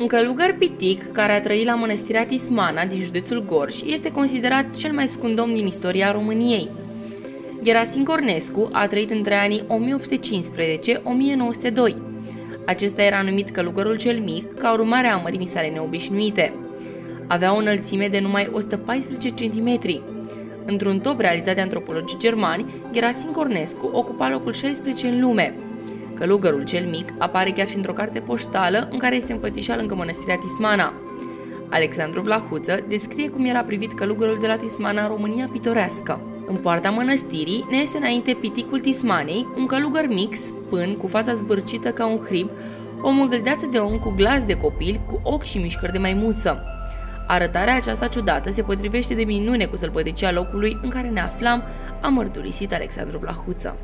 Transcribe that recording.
Un călugăr pitic care a trăit la mănăstirea Tismana din județul Gorj este considerat cel mai scund domn din istoria României. Gerasim Cornescu a trăit între anii 1815-1902. Acesta era numit călugărul cel mic ca urmare a mărimii sale neobișnuite. Avea o înălțime de numai 114 cm. Într-un top realizat de antropologii germani, Gerasim Cornescu ocupa locul 16 în lume – Călugărul cel mic apare chiar și într-o carte poștală în care este înfățișat lângă mănăstirea Tismana. Alexandru Vlahuță descrie cum era privit călugărul de la Tismana în România pitorească. În poarta mănăstirii ne este înainte piticul Tismanei, un călugăr mic, spân, cu fața zbârcită ca un hrib, o mângâldeață de om cu glas de copil, cu ochi și mișcări de maimuță. Arătarea aceasta ciudată se potrivește de minune cu sălbăticia locului în care ne aflam, a mărturisit Alexandru Vlahuță.